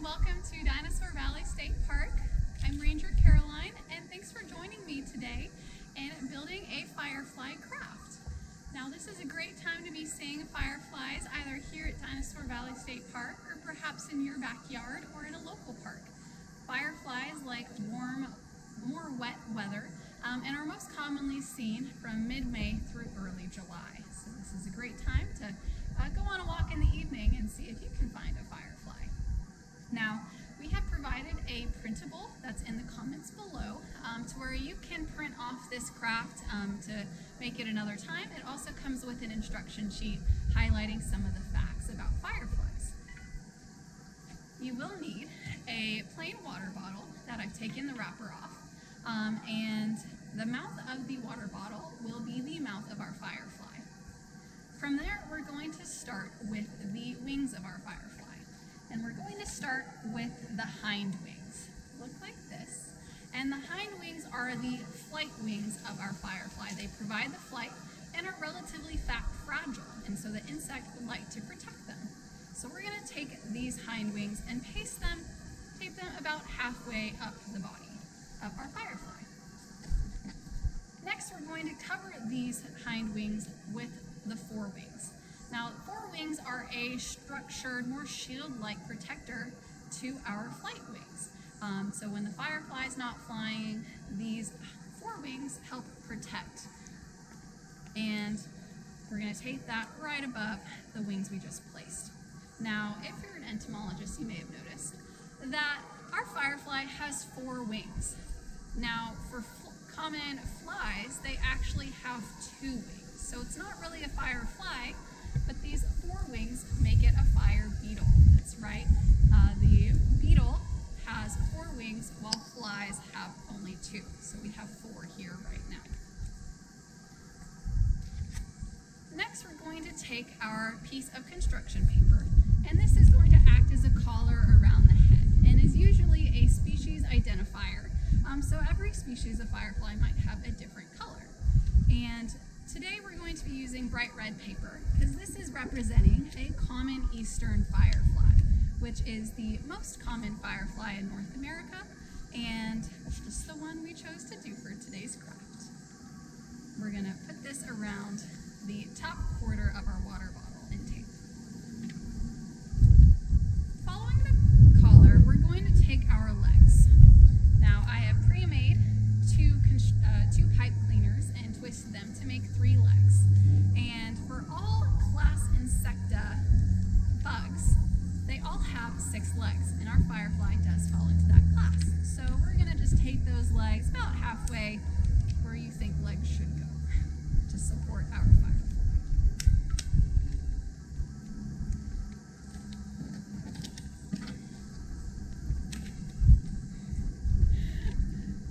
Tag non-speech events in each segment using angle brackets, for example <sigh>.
and welcome to Dinosaur Valley State Park. I'm Ranger Caroline and thanks for joining me today in building a firefly craft. Now this is a great time to be seeing fireflies either here at Dinosaur Valley State Park or perhaps in your backyard or in a local park. Fireflies like warm, more wet weather um, and are most commonly seen from mid-May through early July. So this is a great time to uh, go on a walk in the evening and see if you can find a firefly. Now, we have provided a printable that's in the comments below um, to where you can print off this craft um, to make it another time. It also comes with an instruction sheet highlighting some of the facts about fireflies. You will need a plain water bottle that I've taken the wrapper off um, and the mouth of the water bottle will be the mouth of our firefly. From there, we're going to start with the wings of our firefly. And we're going to start with the hind wings. Look like this. And the hind wings are the flight wings of our firefly. They provide the flight and are relatively fat fragile, and so the insect would like to protect them. So we're going to take these hind wings and paste them, tape them about halfway up the body of our firefly. Next, we're going to cover these hind wings with the forewings. Now, forewings are a structured, more shield-like protector to our flight wings. Um, so when the firefly is not flying, these forewings help protect. And we're going to take that right above the wings we just placed. Now, if you're an entomologist, you may have noticed that our firefly has four wings. Now, for common flies, they actually have two wings. So it's not really a firefly, but these four wings make it a fire beetle. That's right. Uh, the beetle has four wings while flies have only two. So we have four here right now. Next, we're going to take our piece of construction paper, and this is going to act as a collar around the head, and is usually a species identifier. Um, so every species of firefly might have a different color. And Today we're going to be using bright red paper because this is representing a common eastern firefly, which is the most common firefly in North America and just the one we chose to do for today's craft. We're to put this around the top quarter of our water bottle and tape. Following the collar, we're going to take our legs. Now I have pre-made two, uh, two pipe cleaners and twisted them to make three legs, and our firefly does fall into that class. So we're gonna just take those legs about halfway where you think legs should go <laughs> to support our firefly.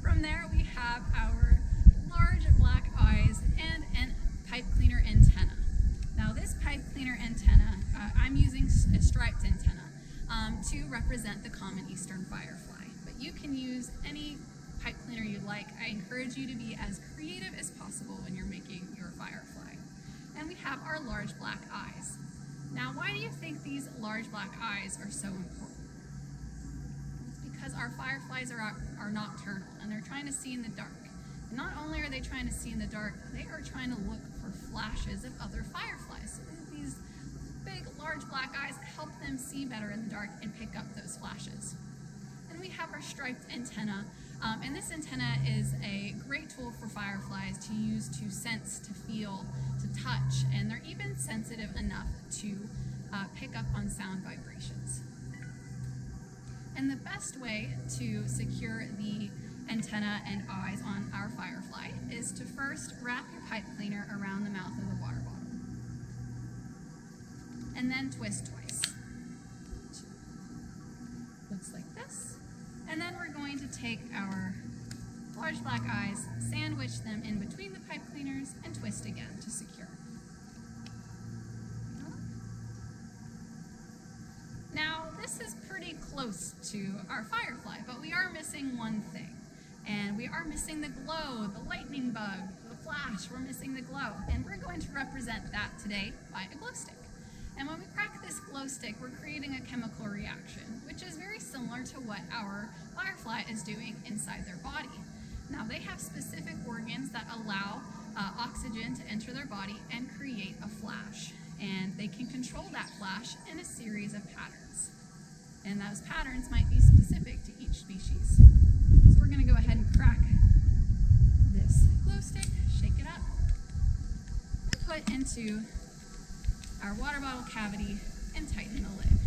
From there we have our represent the common eastern firefly. But you can use any pipe cleaner you like. I encourage you to be as creative as possible when you're making your firefly. And we have our large black eyes. Now why do you think these large black eyes are so important? It's because our fireflies are, are nocturnal and they're trying to see in the dark. And not only are they trying to see in the dark, they are trying to look for flashes of other fireflies. Large black eyes help them see better in the dark and pick up those flashes. And we have our striped antenna. Um, and this antenna is a great tool for fireflies to use to sense, to feel, to touch, and they're even sensitive enough to uh, pick up on sound vibrations. And the best way to secure the antenna and eyes on our firefly is to first wrap your pipe cleaner around the mouth of the water. And then twist twice. Looks like this. And then we're going to take our large black eyes, sandwich them in between the pipe cleaners, and twist again to secure. Now, this is pretty close to our firefly, but we are missing one thing. And we are missing the glow, the lightning bug, the flash, we're missing the glow. And we're going to represent that today by a glow stick. And when we crack this glow stick, we're creating a chemical reaction, which is very similar to what our firefly is doing inside their body. Now they have specific organs that allow uh, oxygen to enter their body and create a flash. And they can control that flash in a series of patterns. And those patterns might be specific to each species. So we're gonna go ahead and crack this glow stick, shake it up, and put into our water bottle cavity and tighten the lid.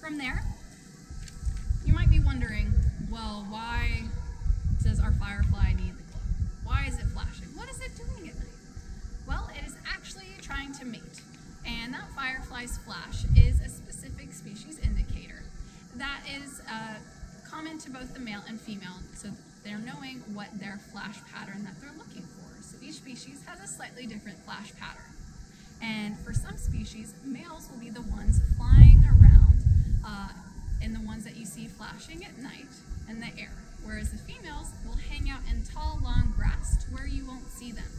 From there, you might be wondering, well, why does our firefly need the glow? Why is it flashing? What is it doing at night? Well, it is actually trying to mate. And that firefly's flash is a specific species indicator that is uh, common to both the male and female. So they're knowing what their flash pattern that they're looking for. Each species has a slightly different flash pattern. And for some species, males will be the ones flying around uh, and the ones that you see flashing at night in the air, whereas the females will hang out in tall, long grass to where you won't see them.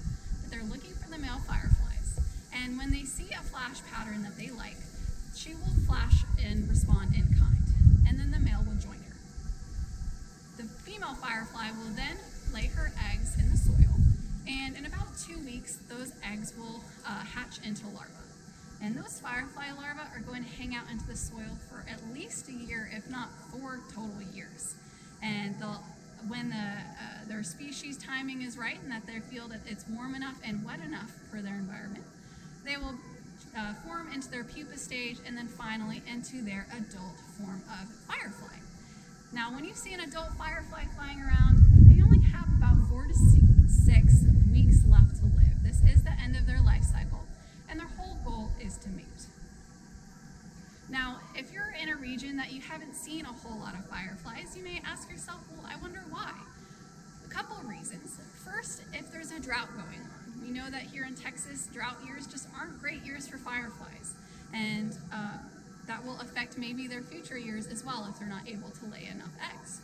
But they're looking for the male fireflies. And when they see a flash pattern that they like, she will flash and respond in kind, and then the male will join her. The female firefly will then lay her eggs in the soil, and in about two weeks, those eggs will uh, hatch into larvae. And those firefly larvae are going to hang out into the soil for at least a year, if not four total years. And when the, uh, their species timing is right and that they feel that it's warm enough and wet enough for their environment, they will uh, form into their pupa stage and then finally into their adult form of firefly. Now, when you see an adult firefly flying a drought going on. We know that here in Texas, drought years just aren't great years for fireflies. And uh, that will affect maybe their future years as well if they're not able to lay enough eggs.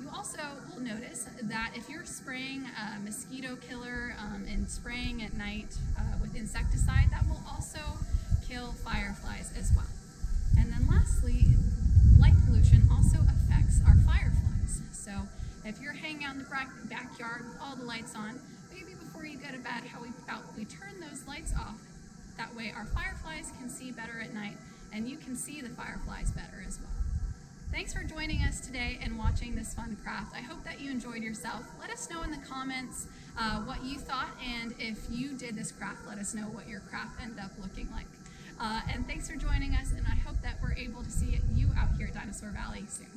You also will notice that if you're spraying a mosquito killer um, and spraying at night uh, with insecticide, that will also kill fireflies as well. And then lastly, light pollution also affects our fireflies. So if you're hanging out in the backyard with all the lights on, before you go to bed, how we, we turn those lights off. That way our fireflies can see better at night and you can see the fireflies better as well. Thanks for joining us today and watching this fun craft. I hope that you enjoyed yourself. Let us know in the comments uh, what you thought and if you did this craft, let us know what your craft ended up looking like. Uh, and thanks for joining us and I hope that we're able to see you out here at Dinosaur Valley soon.